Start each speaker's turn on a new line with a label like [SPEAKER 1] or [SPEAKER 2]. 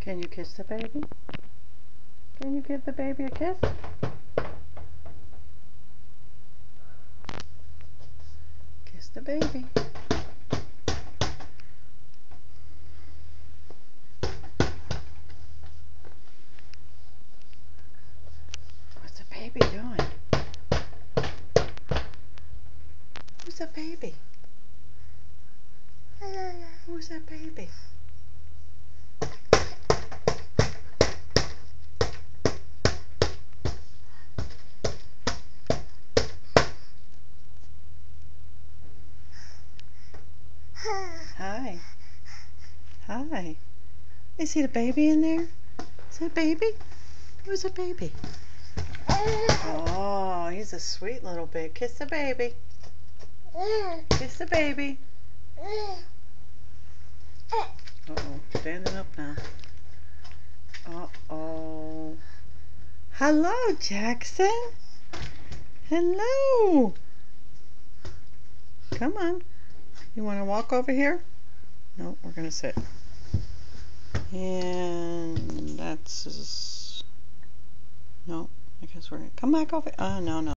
[SPEAKER 1] Can you kiss the baby? Can you give the baby a kiss? Kiss the baby. What's the baby doing? Who's the baby? Who's that baby? Hi. Hi. Is he the baby in there? Is that baby? Who's a baby? Oh, he's a sweet little bit. Kiss the baby. Kiss the baby. Uh-oh, standing up now. Uh-oh. Hello, Jackson. Hello. Come on. You want to walk over here? No, we're going to sit. And that's... No, I guess we're going to come back over. Oh, no, no.